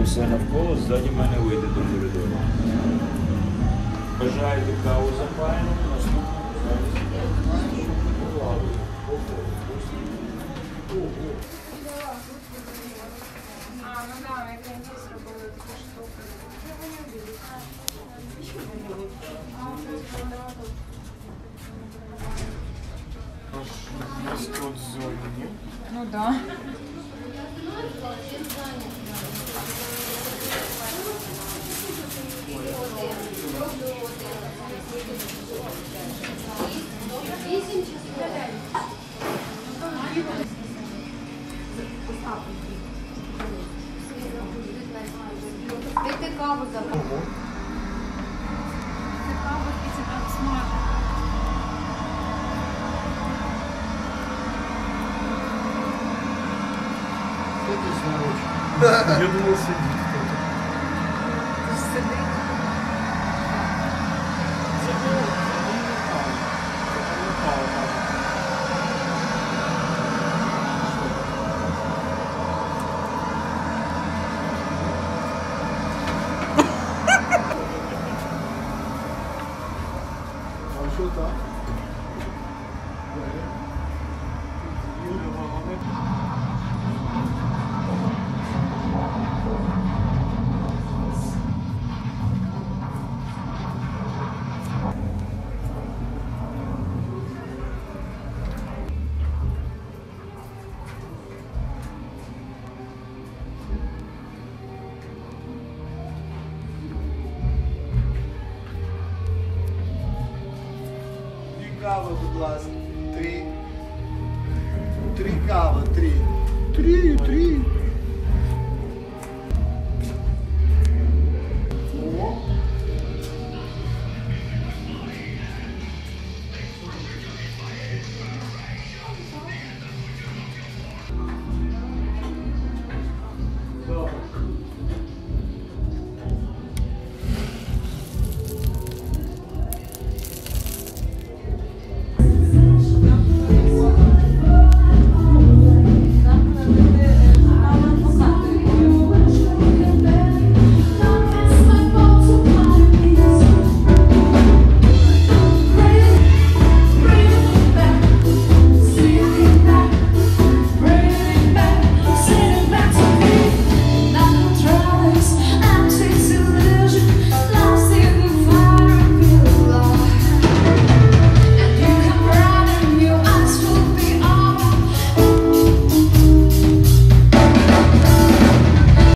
Око все навколо, ззаді мене вийде до коридору. Бажаєте каву запаяну, наступну. Ну да. Дайте каву за Não. Dia do Mocinho. Tá. Кави, будь ласка. Три. Три кави, три. Три, три.